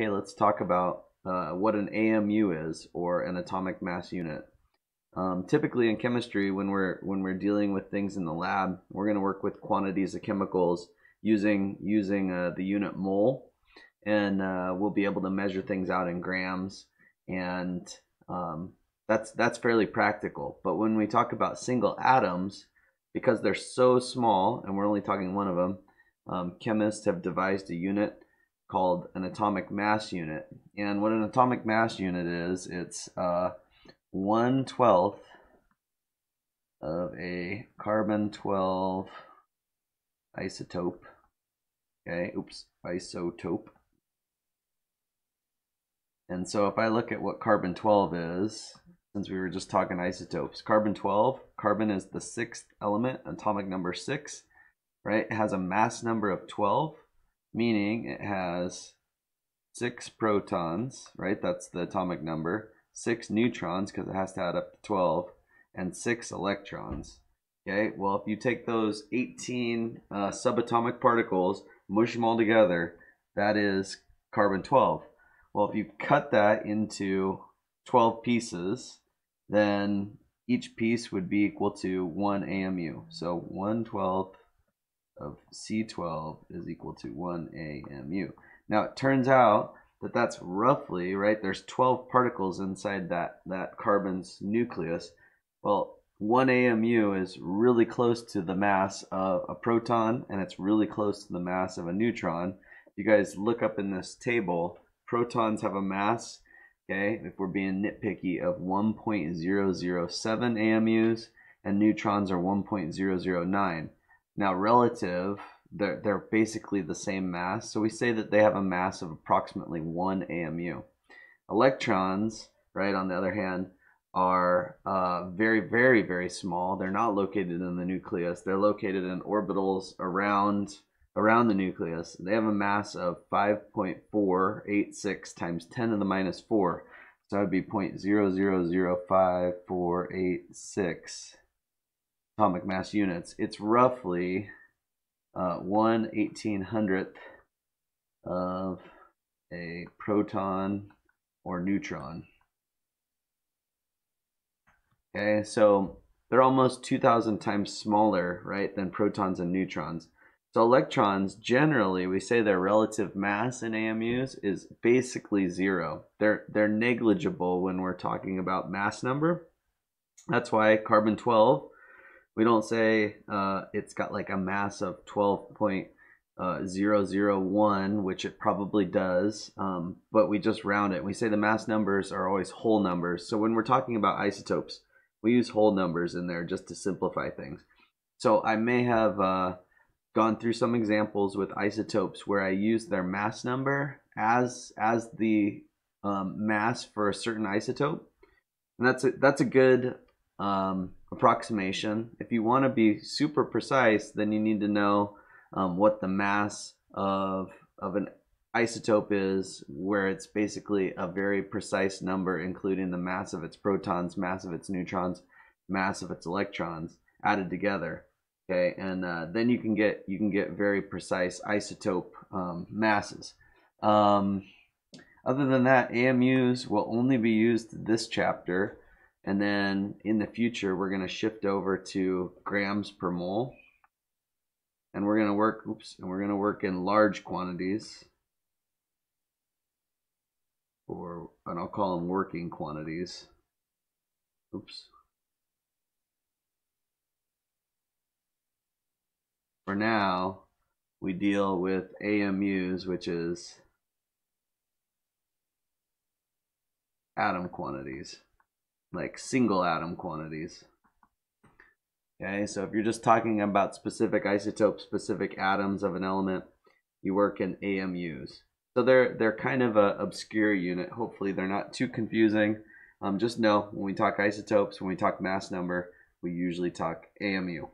Okay, let's talk about uh, what an AMU is, or an atomic mass unit. Um, typically in chemistry, when we're when we're dealing with things in the lab, we're going to work with quantities of chemicals using using uh, the unit mole, and uh, we'll be able to measure things out in grams, and um, that's that's fairly practical. But when we talk about single atoms, because they're so small, and we're only talking one of them, um, chemists have devised a unit called an atomic mass unit. And what an atomic mass unit is, it's uh, one twelfth of a carbon 12 isotope. Okay, oops, isotope. And so if I look at what carbon 12 is, since we were just talking isotopes, carbon 12, carbon is the sixth element, atomic number six, right? It has a mass number of 12 meaning it has six protons, right? That's the atomic number, six neutrons because it has to add up to 12, and six electrons. Okay, well, if you take those 18 uh, subatomic particles, mush them all together, that is carbon 12. Well, if you cut that into 12 pieces, then each piece would be equal to 1 AMU. So 1 12th of C12 is equal to 1 AMU. Now it turns out that that's roughly, right, there's 12 particles inside that, that carbon's nucleus. Well, 1 AMU is really close to the mass of a proton and it's really close to the mass of a neutron. You guys look up in this table, protons have a mass, okay, if we're being nitpicky, of 1.007 AMUs and neutrons are 1.009. Now relative, they're, they're basically the same mass. So we say that they have a mass of approximately 1 AMU. Electrons, right, on the other hand, are uh, very, very, very small. They're not located in the nucleus. They're located in orbitals around around the nucleus. They have a mass of 5.486 times 10 to the minus 4. So that would be 0.0005486 atomic mass units, it's roughly uh, 1 1800th of a proton or neutron. Okay, so they're almost 2,000 times smaller, right, than protons and neutrons. So electrons, generally, we say their relative mass in AMUs is basically zero. They're, they're negligible when we're talking about mass number. That's why carbon 12 we don't say uh, it's got like a mass of 12.001, uh, which it probably does, um, but we just round it. We say the mass numbers are always whole numbers. So when we're talking about isotopes, we use whole numbers in there just to simplify things. So I may have uh, gone through some examples with isotopes where I use their mass number as as the um, mass for a certain isotope, and that's a, that's a good um, approximation. If you want to be super precise, then you need to know um, what the mass of, of an isotope is, where it's basically a very precise number, including the mass of its protons, mass of its neutrons, mass of its electrons added together. Okay, and uh, then you can get you can get very precise isotope um, masses. Um, other than that, AMUs will only be used this chapter and then in the future, we're going to shift over to grams per mole. And we're going to work, oops, and we're going to work in large quantities. Or, and I'll call them working quantities. Oops. For now, we deal with AMUs, which is atom quantities like single atom quantities. Okay, so if you're just talking about specific isotopes, specific atoms of an element, you work in AMUs. So they're they're kind of a obscure unit. Hopefully they're not too confusing. Um, just know when we talk isotopes, when we talk mass number, we usually talk AMU.